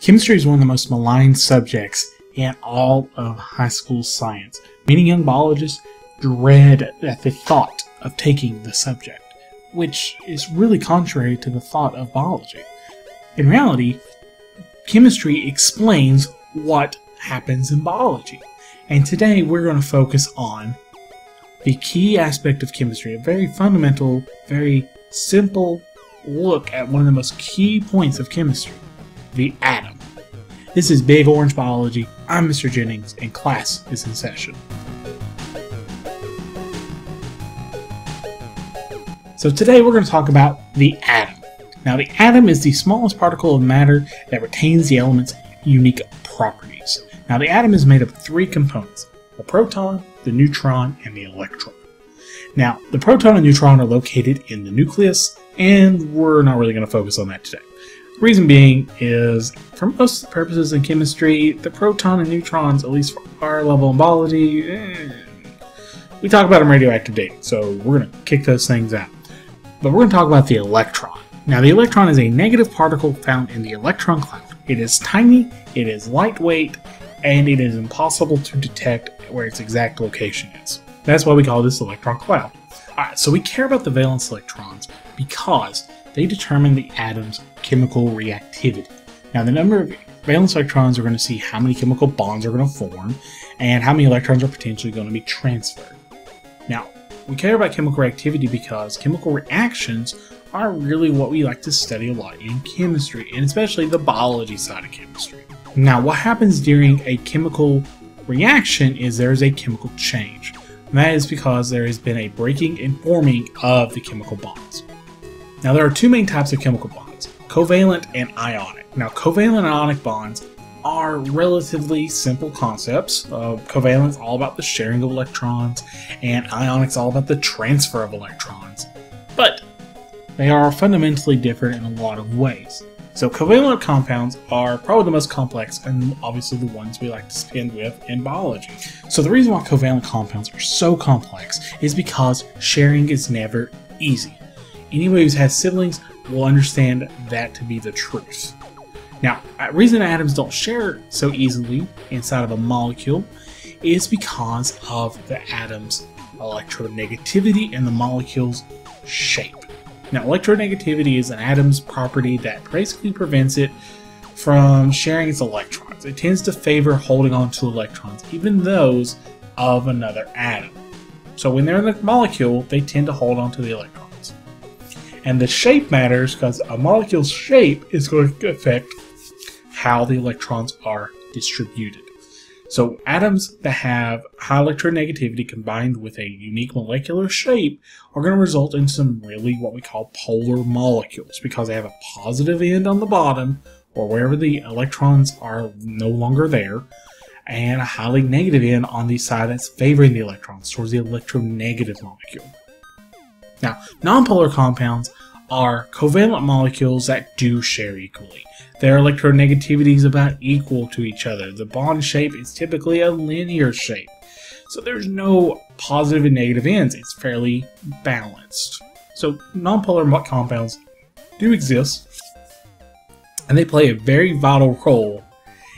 Chemistry is one of the most maligned subjects in all of high school science. Many young biologists dread at the thought of taking the subject, which is really contrary to the thought of biology. In reality, chemistry explains what happens in biology. And today we're going to focus on the key aspect of chemistry, a very fundamental, very simple look at one of the most key points of chemistry the atom. This is Big Orange Biology. I'm Mr. Jennings, and class is in session. So today we're going to talk about the atom. Now, the atom is the smallest particle of matter that retains the element's unique properties. Now, the atom is made of three components the proton, the neutron, and the electron. Now, the proton and neutron are located in the nucleus, and we're not really going to focus on that today. Reason being is, for most purposes in chemistry, the proton and neutrons, at least for our level of biology, eh, we talk about them radioactive dating, so we're going to kick those things out. But we're going to talk about the electron. Now, the electron is a negative particle found in the electron cloud. It is tiny, it is lightweight, and it is impossible to detect where its exact location is. That's why we call this electron cloud. Alright, so we care about the valence electrons because they determine the atom's chemical reactivity. Now, the number of valence electrons are going to see how many chemical bonds are going to form and how many electrons are potentially going to be transferred. Now, we care about chemical reactivity because chemical reactions are really what we like to study a lot in chemistry, and especially the biology side of chemistry. Now, what happens during a chemical reaction is there is a chemical change. And that is because there has been a breaking and forming of the chemical bonds. Now, there are two main types of chemical bonds covalent and ionic. Now, covalent and ionic bonds are relatively simple concepts. Uh, covalent's all about the sharing of electrons, and ionic's all about the transfer of electrons. But they are fundamentally different in a lot of ways. So covalent compounds are probably the most complex and obviously the ones we like to spend with in biology. So the reason why covalent compounds are so complex is because sharing is never easy. Anybody who's had siblings will understand that to be the truth. Now, reason atoms don't share so easily inside of a molecule is because of the atom's electronegativity and the molecule's shape. Now, electronegativity is an atom's property that basically prevents it from sharing its electrons. It tends to favor holding on to electrons, even those of another atom. So when they're in the molecule, they tend to hold on to the electrons. And the shape matters because a molecule's shape is going to affect how the electrons are distributed. So atoms that have high electronegativity combined with a unique molecular shape are going to result in some really what we call polar molecules because they have a positive end on the bottom or wherever the electrons are no longer there and a highly negative end on the side that's favoring the electrons towards the electronegative molecule. Now, nonpolar compounds are covalent molecules that do share equally. Their electronegativity is about equal to each other. The bond shape is typically a linear shape. So there's no positive and negative ends. It's fairly balanced. So nonpolar compounds do exist, and they play a very vital role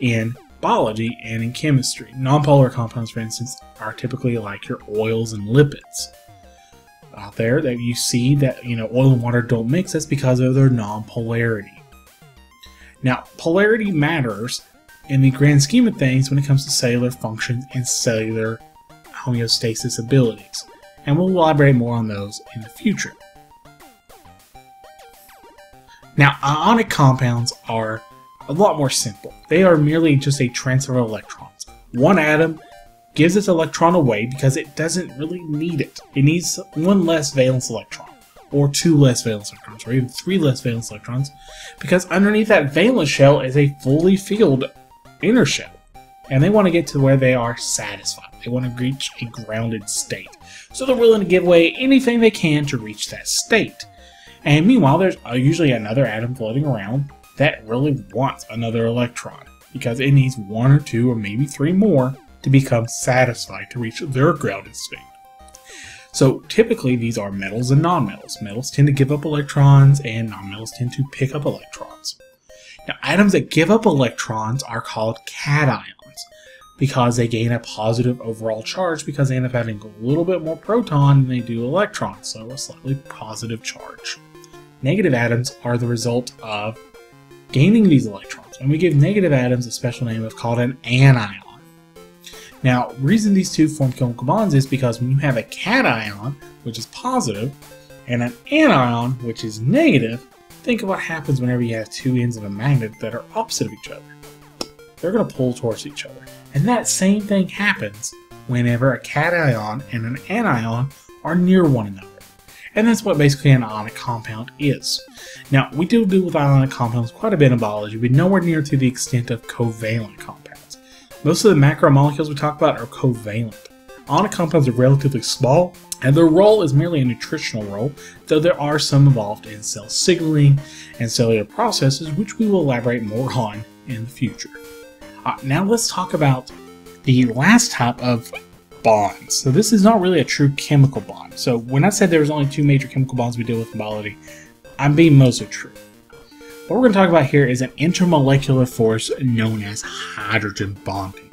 in biology and in chemistry. Nonpolar compounds, for instance, are typically like your oils and lipids out there that you see that you know oil and water don't mix that's because of their non-polarity. Now polarity matters in the grand scheme of things when it comes to cellular functions and cellular homeostasis abilities and we'll elaborate more on those in the future. Now ionic compounds are a lot more simple. They are merely just a transfer of electrons. One atom gives its electron away because it doesn't really need it. It needs one less valence electron, or two less valence electrons, or even three less valence electrons, because underneath that valence shell is a fully filled inner shell. And they want to get to where they are satisfied. They want to reach a grounded state. So they're willing to give away anything they can to reach that state. And meanwhile, there's usually another atom floating around that really wants another electron because it needs one or two or maybe three more to become satisfied to reach their grounded state. So typically these are metals and nonmetals. Metals tend to give up electrons and nonmetals tend to pick up electrons. Now, atoms that give up electrons are called cations because they gain a positive overall charge because they end up having a little bit more proton than they do electrons, so a slightly positive charge. Negative atoms are the result of gaining these electrons, and we give negative atoms a special name of called an anion. Now, reason these two form chemical bonds is because when you have a cation, which is positive, and an anion, which is negative, think of what happens whenever you have two ends of a magnet that are opposite of each other. They're going to pull towards each other. And that same thing happens whenever a cation and an anion are near one another. And that's what basically an ionic compound is. Now, we do deal with ionic compounds quite a bit in biology, but nowhere near to the extent of covalent compounds. Most of the macromolecules we talk about are covalent. Ionic compounds are relatively small, and their role is merely a nutritional role, though there are some involved in cell signaling and cellular processes, which we will elaborate more on in the future. Uh, now let's talk about the last type of bonds. So this is not really a true chemical bond. So when I said there was only two major chemical bonds we deal with in biology, I'm being mostly true. What we're going to talk about here is an intermolecular force known as hydrogen bonding.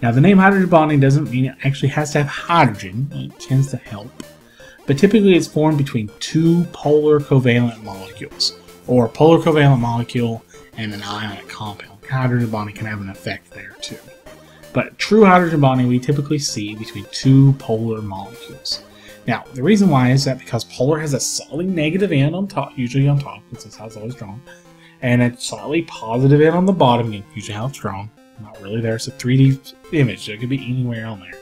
Now the name hydrogen bonding doesn't mean it actually has to have hydrogen, it tends to help. But typically it's formed between two polar covalent molecules, or a polar covalent molecule and an ionic compound hydrogen bonding can have an effect there too. But true hydrogen bonding we typically see between two polar molecules. Now, the reason why is that because polar has a slightly negative end on top, usually on top, because that's how it's always drawn, and a slightly positive end on the bottom, usually how it's drawn. Not really there, it's a 3D image, so it could be anywhere on there.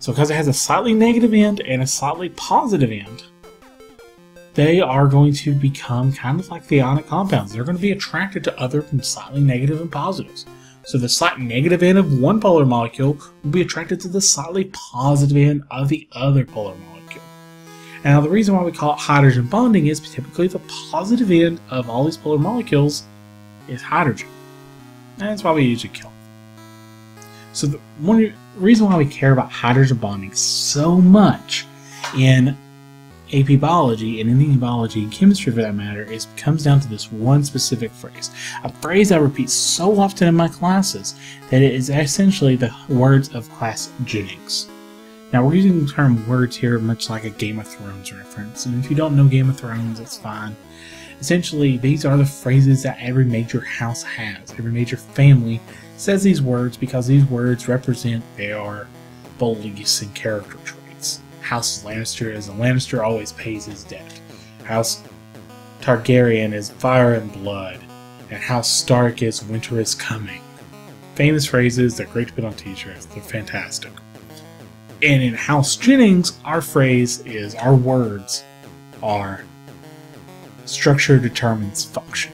So because it has a slightly negative end and a slightly positive end, they are going to become kind of like the ionic compounds. They're going to be attracted to other slightly negative and positives. So the slight negative end of one polar molecule will be attracted to the slightly positive end of the other polar molecule. Now the reason why we call it hydrogen bonding is typically the positive end of all these polar molecules is hydrogen. And that's why we usually kill them. So the one reason why we care about hydrogen bonding so much in AP biology and any biology and chemistry for that matter is comes down to this one specific phrase. A phrase I repeat so often in my classes that it is essentially the words of class Jennings. Now we're using the term words here much like a Game of Thrones reference, and if you don't know Game of Thrones, it's fine. Essentially, these are the phrases that every major house has. Every major family says these words because these words represent their beliefs and character traits. House Lannister is a Lannister always pays his debt. House Targaryen is fire and blood. And House Stark is winter is coming. Famous phrases, they're great to put on t-shirts, they're fantastic. And in House Jennings, our phrase is, our words are structure determines function.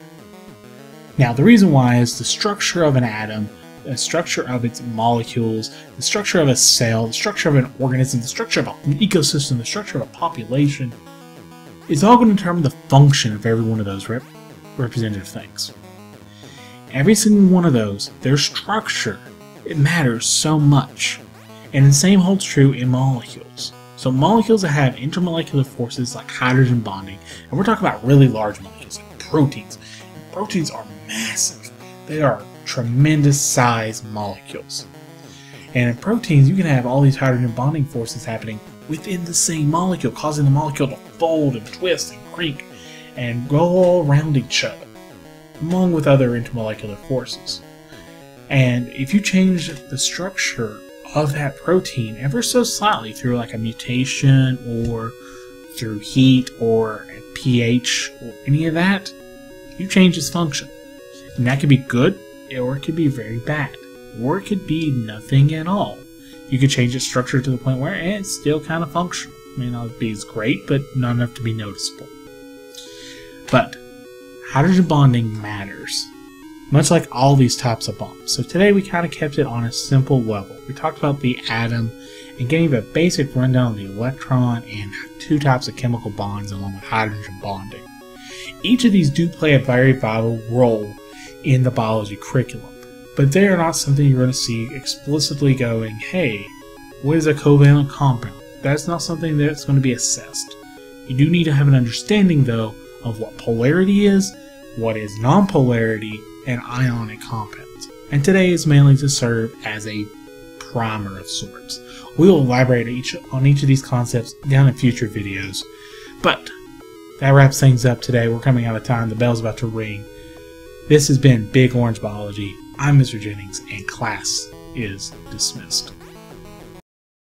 Now, the reason why is the structure of an atom the structure of its molecules, the structure of a cell, the structure of an organism, the structure of an ecosystem, the structure of a population, is all going to determine the function of every one of those rep representative things. Every single one of those, their structure, it matters so much. And the same holds true in molecules. So molecules that have intermolecular forces like hydrogen bonding, and we're talking about really large molecules, like proteins. Proteins are massive. They are tremendous size molecules. And in proteins, you can have all these hydrogen bonding forces happening within the same molecule, causing the molecule to fold and twist and creak and go all around each other, along with other intermolecular forces. And if you change the structure of that protein ever so slightly through like a mutation or through heat or pH or any of that, you change its function. And that could be good or it could be very bad, or it could be nothing at all. You could change its structure to the point where it's still kind of functional. It may not be as great, but not enough to be noticeable. But hydrogen bonding matters, much like all these types of bombs. So today we kind of kept it on a simple level. We talked about the atom and gave a basic rundown of the electron and two types of chemical bonds along with hydrogen bonding. Each of these do play a very vital role in the biology curriculum. But they are not something you're going to see explicitly going, hey, what is a covalent compound? That's not something that's going to be assessed. You do need to have an understanding, though, of what polarity is, what is nonpolarity, and ionic compounds, and today is mainly to serve as a primer of sorts. We will elaborate each, on each of these concepts down in future videos, but that wraps things up today. We're coming out of time. The bell's about to ring. This has been Big Orange Biology. I'm Mr. Jennings, and class is dismissed.